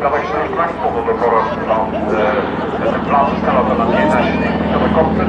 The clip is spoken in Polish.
dawać nasz państwo do tego, no, plan ustalowy na 15 kopce,